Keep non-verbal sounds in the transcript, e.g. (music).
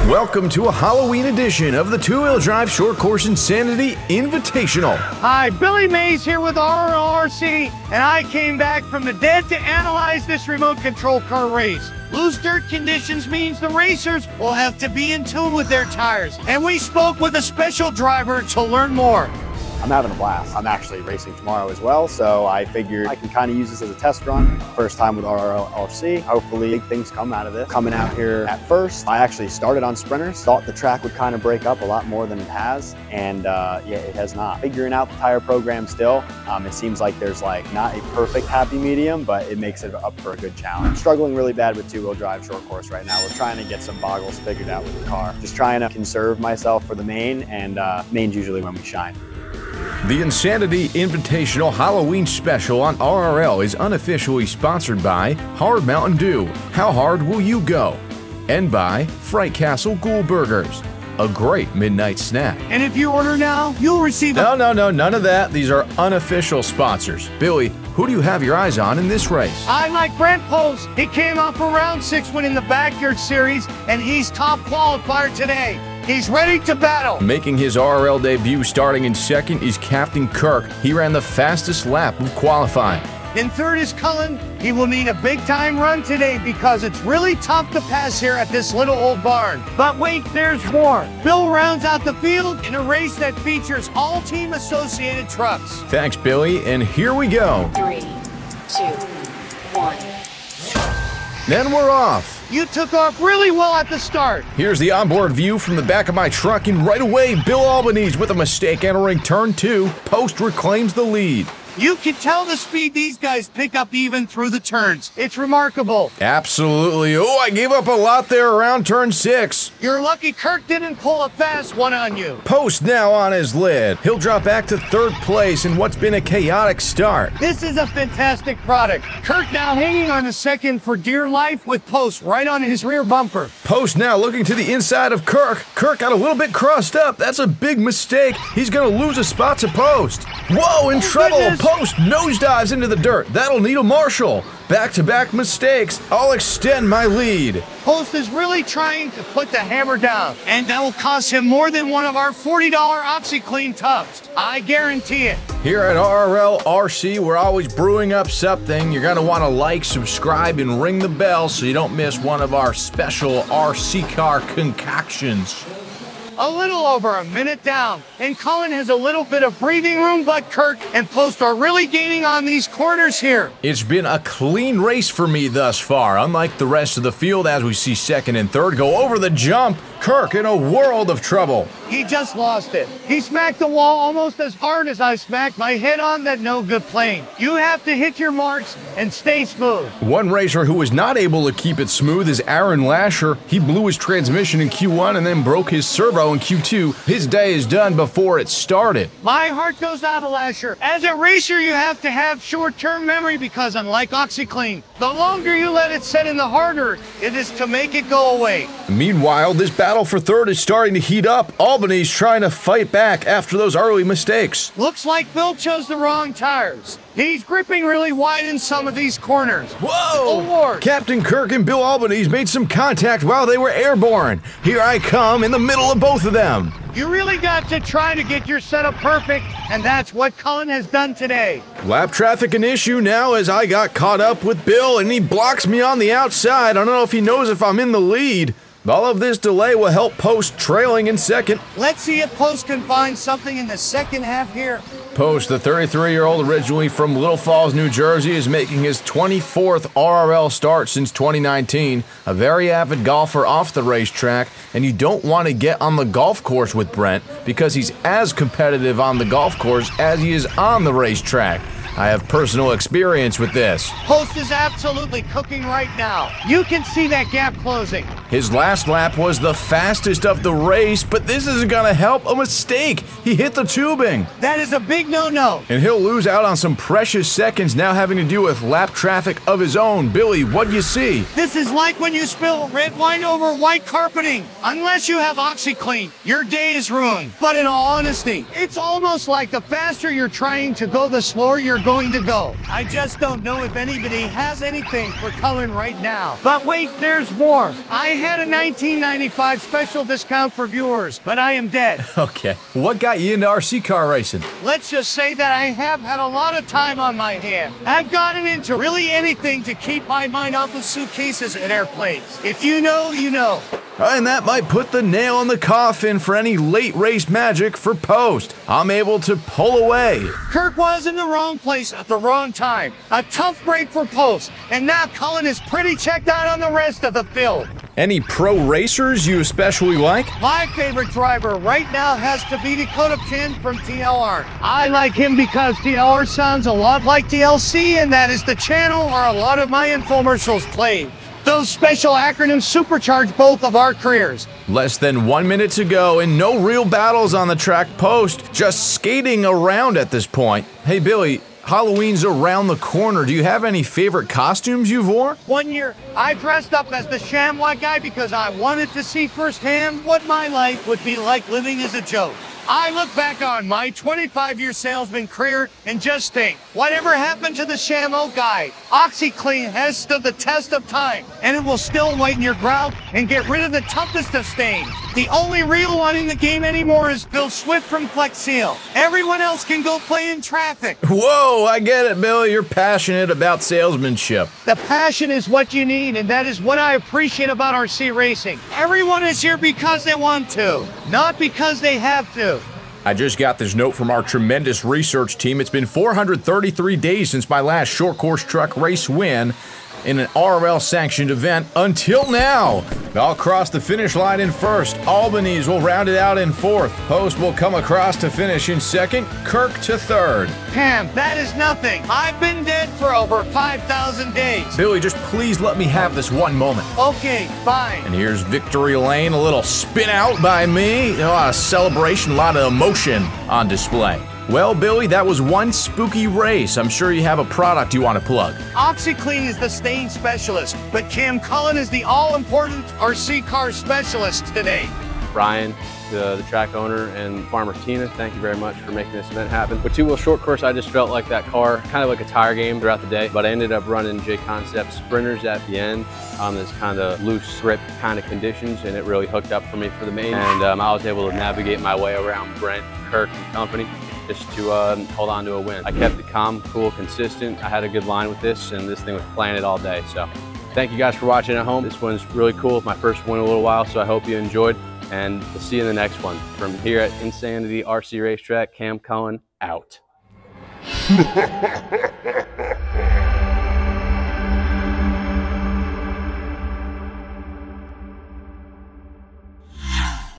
Welcome to a Halloween edition of the Two Wheel Drive Short Course Insanity Invitational. Hi, Billy Mays here with RRC, and I came back from the dead to analyze this remote control car race. Loose dirt conditions means the racers will have to be in tune with their tires, and we spoke with a special driver to learn more. I'm having a blast. I'm actually racing tomorrow as well, so I figured I can kind of use this as a test run. First time with RRLC. Hopefully things come out of this. Coming out here at first, I actually started on sprinters. Thought the track would kind of break up a lot more than it has, and uh, yeah, it has not. Figuring out the tire program still. Um, it seems like there's like not a perfect happy medium, but it makes it up for a good challenge. Struggling really bad with two-wheel drive short course right now. We're trying to get some boggles figured out with the car. Just trying to conserve myself for the main, and uh, main's usually when we shine. The Insanity Invitational Halloween Special on RRL is unofficially sponsored by Hard Mountain Dew. How hard will you go? And by Fright Castle Ghoul Burgers, a great midnight snack. And if you order now, you'll receive a No, no, no, none of that. These are unofficial sponsors. Billy, who do you have your eyes on in this race? I like Brent Post. He came off a round six win in the Backyard Series, and he's top qualifier today. He's ready to battle. Making his RRL debut starting in second is Captain Kirk. He ran the fastest lap of qualifying. In third is Cullen. He will need a big time run today because it's really tough to pass here at this little old barn. But wait, there's more. Bill rounds out the field in a race that features all team associated trucks. Thanks, Billy, and here we go. Three, two, one. Then we're off. You took off really well at the start. Here's the onboard view from the back of my truck, and right away, Bill Albanese with a mistake entering turn two. Post reclaims the lead. You can tell the speed these guys pick up even through the turns. It's remarkable. Absolutely. Oh, I gave up a lot there around turn six. You're lucky Kirk didn't pull a fast one on you. Post now on his lid. He'll drop back to third place in what's been a chaotic start. This is a fantastic product. Kirk now hanging on a second for dear life with Post right on his rear bumper. Post now looking to the inside of Kirk. Kirk got a little bit crossed up. That's a big mistake. He's going to lose a spot to Post. Whoa, in oh, trouble. goodness. Post nosedives into the dirt. That'll need a marshal. Back to back mistakes. I'll extend my lead. Post is really trying to put the hammer down, and that will cost him more than one of our $40 OxiClean tubs. I guarantee it. Here at RRL RC, we're always brewing up something. You're going to want to like, subscribe, and ring the bell so you don't miss one of our special RC car concoctions. A little over a minute down, and Cullen has a little bit of breathing room, but Kirk and Post are really gaining on these corners here. It's been a clean race for me thus far, unlike the rest of the field as we see second and third go over the jump. Kirk in a world of trouble. He just lost it. He smacked the wall almost as hard as I smacked my head on that no good plane. You have to hit your marks and stay smooth. One racer who was not able to keep it smooth is Aaron Lasher. He blew his transmission in Q1 and then broke his servo in Q2. His day is done before it started. My heart goes out to Lasher. As a racer, you have to have short-term memory because unlike OxiClean, the longer you let it set in, the harder it is to make it go away. Meanwhile, this battle for third is starting to heat up. Albanese trying to fight back after those early mistakes. Looks like Bill chose the wrong tires. He's gripping really wide in some of these corners. Whoa! Oh, Lord. Captain Kirk and Bill Albanese made some contact while they were airborne. Here I come in the middle of both of them. You really got to try to get your setup perfect, and that's what Cullen has done today. Lap traffic an issue now as I got caught up with Bill and he blocks me on the outside. I don't know if he knows if I'm in the lead. All of this delay will help Post trailing in second. Let's see if Post can find something in the second half here. Post, the 33 year old originally from Little Falls, New Jersey, is making his 24th RRL start since 2019. A very avid golfer off the racetrack, and you don't want to get on the golf course with Brent because he's as competitive on the golf course as he is on the racetrack. I have personal experience with this. Post is absolutely cooking right now. You can see that gap closing. His last lap was the fastest of the race, but this isn't going to help. A mistake. He hit the tubing. That is a big no-no. And he'll lose out on some precious seconds now having to deal with lap traffic of his own. Billy, what do you see? This is like when you spill red wine over white carpeting. Unless you have OxiClean, your day is ruined. But in all honesty, it's almost like the faster you're trying to go, the slower you're going to go. I just don't know if anybody has anything for Cullen right now. But wait, there's more. I had a 1995 special discount for viewers, but I am dead. (laughs) Okay. What got you into RC car racing? Let's just say that I have had a lot of time on my hand. I've gotten into really anything to keep my mind off of suitcases and airplanes. If you know, you know. And that might put the nail in the coffin for any late race magic for post. I'm able to pull away. Kirk was in the wrong place at the wrong time. A tough break for Post, and now Cullen is pretty checked out on the rest of the field. Any pro racers you especially like? My favorite driver right now has to be Dakotah Phend from TLR. I like him because TLR sounds a lot like TLC, and that is the channel where a lot of my infomercials played. Those special acronyms supercharge both of our careers. Less than one minute to go and no real battles on the track post, just skating around at this point. Hey Billy, Halloween's around the corner. Do you have any favorite costumes you've worn? One year, I dressed up as the ShamWow guy because I wanted to see firsthand what my life would be like living as a joke. I look back on my 25 year salesman career and just think, whatever happened to the ShamWow guy? OxiClean has stood the test of time and it will still whiten your grout and get rid of the toughest of stains. The only real one in the game anymore is Phil Swift from Flex Seal. Everyone else can go play in traffic. Whoa, I get it, Bill. You're passionate about salesmanship. The passion is what you need, and that is what I appreciate about RC racing. Everyone is here because they want to, not because they have to. I just got this note from our tremendous research team. It's been 433 days since my last short course truck race win in an RRL sanctioned event until now. I'll cross the finish line in first. Albanese will round it out in fourth. Post will come across to finish in second. Kirk to third. Cam, that is nothing. I've been dead for over 5,000 days. Billy, just please let me have this one moment. Okay, fine. And here's Victory Lane, a little spin out by me. Oh, a celebration, a lot of emotion on display. Well, Billy, that was one spooky race. I'm sure you have a product you want to plug. OxiClean is the stain specialist, but Cam Cullen is the all-important RC car specialist today. Brian, the, the track owner, and Farmer Tina, thank you very much for making this event happen. With two-wheel short course, I just felt like that car, kind of like a tire game throughout the day, but I ended up running J Concept sprinters at the end on this kind of loose grip kind of conditions, and it really hooked up for me for the main, and um, I was able to navigate my way around Brent, Kirk, and company just to um, hold on to a win. I kept it calm, cool, consistent. I had a good line with this, and this thing was planted all day. So thank you guys for watching at home. This one's really cool. My first one in a little while, so I hope you enjoyed. And we'll see you in the next one. From here at Insanity RC Racetrack, Cam Cullen out. (laughs)